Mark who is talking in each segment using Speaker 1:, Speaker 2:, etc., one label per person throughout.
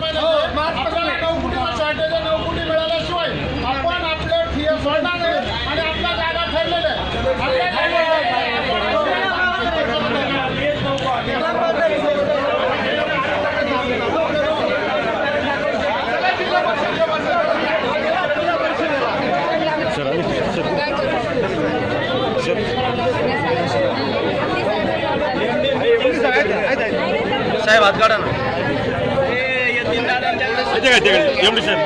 Speaker 1: महिन्याचे आपल्याला शॉर्टेज आहे नोकरी मिळाल्याशिवाय आपण आपलं ठिय सोडणार नाही आणि आपल्या जागा ठरलेल्या
Speaker 2: साहेब हात काढा ना.
Speaker 3: దగ్గర దగ్గర
Speaker 4: ఏమిటి సార్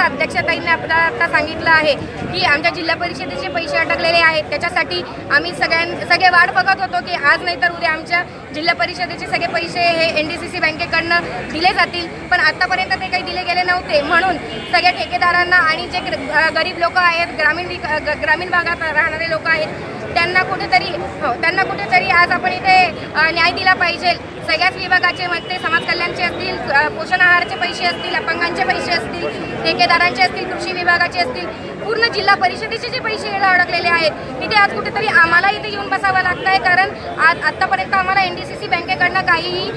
Speaker 4: जसं अध्यक्षताईंनी आपल्याला आता सांगितलं आहे की आमच्या जिल्हा परिषदेचे पैसे अटकलेले आहेत. त्याच्यासाठी आम्ही सगळ्यां सगळे वाट बघत होतो की आज नाही तर उद्या आमच्या जिल्हा परिषदेचे सगळे पैसे हे एन डी सी सी बँकेकडनं दिले जातील. पण आत्तापर्यंत ते काही दिले गेले नव्हते. म्हणून सगळ्या ठेकेदारांना आणि जे गरीब लोक आहेत ग्रामीण विक ग्रामीण भागात राहणारे लोक आहेत त्यांना कुठेतरी हो त्यांना कुठेतरी आज आपण इथे न्याय दिला पाहिजे. सगळ्याच विभागाचे मग ते समाज कल्याणचे असतील पोषण आहारचे पैसे असतील अपंगांचे पैसे असतील ठेकेदारांचे असतील कृषी विभागाचे असतील पूर्ण जिल्हा परिषदेचे जे पैसे याला अडकलेले आहेत तिथे आज कुठेतरी आम्हाला इथे येऊन बसावं लागतं आहे कारण आज आत्तापर्यंत आम्हाला एन डी सी सी बँकेकडनं काहीही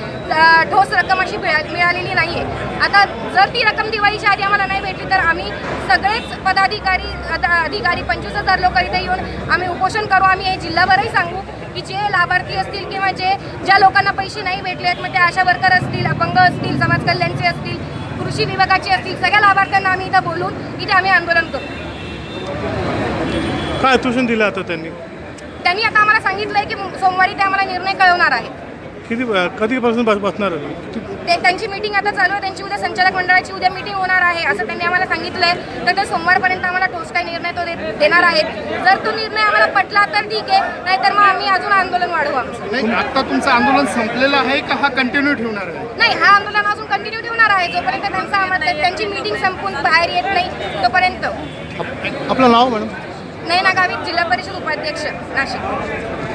Speaker 4: ठोस रक्कम अशी मिळा- मिळालेली नाही आहे आता जर ती रक्कम दिवाळीच्या आधी आम्हाला नाही भेटली तर आम्ही सगळेच पदाधिकारी अध- अधिकारी पंचवीस हजार लोक इथे येऊन आम्ही उपोषण करू. आम्ही हे जिल्हाभरही सांगू की जे लाभार्थी असतील किंवा जे ज्या लोकांना पैसे नाही भेटले आहेत मग ते आशा वर्कर असतील अपंग असतील समाज कल्याणचे असतील कृषी विभागाचे असतील सगळ्या लाभार्थ्यांना आम्ही इथं बोलून इथे आम्ही आंदोलन करू.
Speaker 3: काय आश्वासन दिलं आता त्यांनी?
Speaker 4: त्यांनी आता आम्हाला सांगितलंय की सोमवारी ते आम्हाला निर्णय कळवणार आहेत.
Speaker 3: किती कधीपासून बस बसणार आहे?
Speaker 4: ते त्यांची मीटिंग आता चालू आहे. त्यांची उद्या संचालक मंडळाची उद्या मीटिंग होणार आहे असं त्यांनी आम्हाला सांगितलंय. तर ते सोमवारपर्यंत आम्हाला ठोस काही निर्णय तो दे- देणार आहेत. जर तो निर्णय आम्हाला पटला तर ठीक आहे नाहीतर मग आम्ही अजून आंदोलन वाढवू आमचं.
Speaker 1: नाही आता तुमचं आंदोलन संपलेलं आहे का हा कंटिन्यू ठेवणार आहे?
Speaker 4: नाही हा आंदोलन अजून कंटिन्यू ठेवणार आहे. जोपर्यंत त्यांचा आम्हाला त्यांची मीटिंग संपून बाहेर येत नाही तोपर्यंत.
Speaker 3: आपलं नाव मॅडम?
Speaker 4: नयना गावित जिल्हा परिषद उपाध्यक्ष नाशिक.